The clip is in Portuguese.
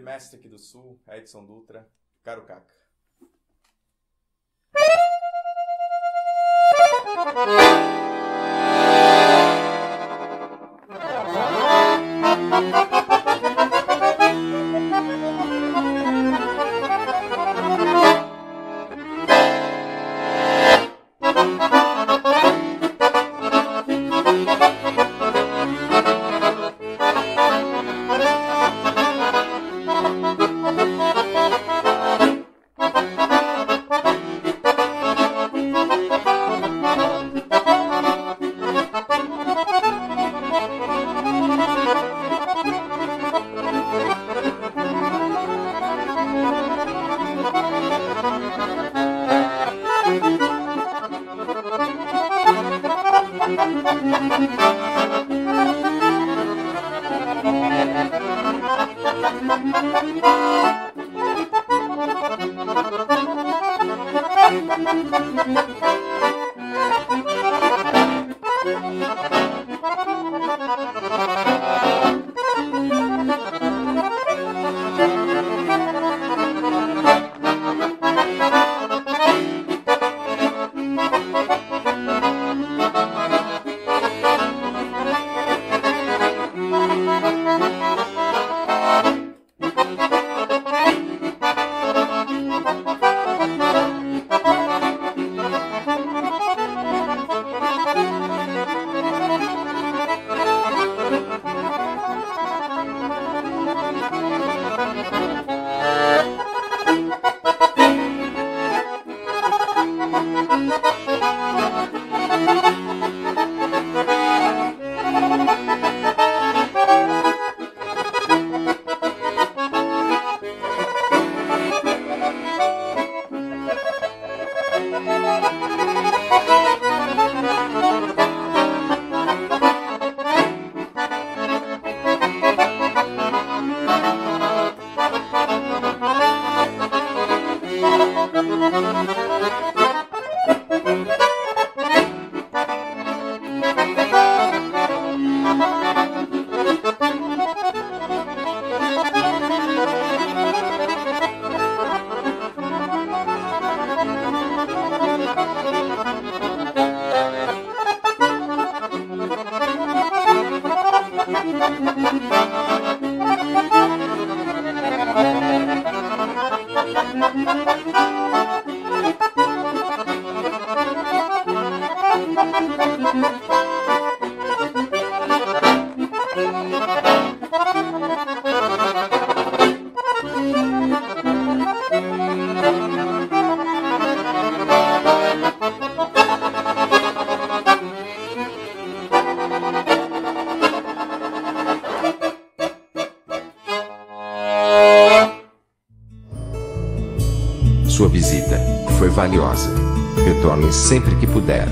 mestre aqui do Sul, Edson Dutra, Caro Caca. Thank you. Müzik Sua visita foi valiosa. Retorne sempre que puder.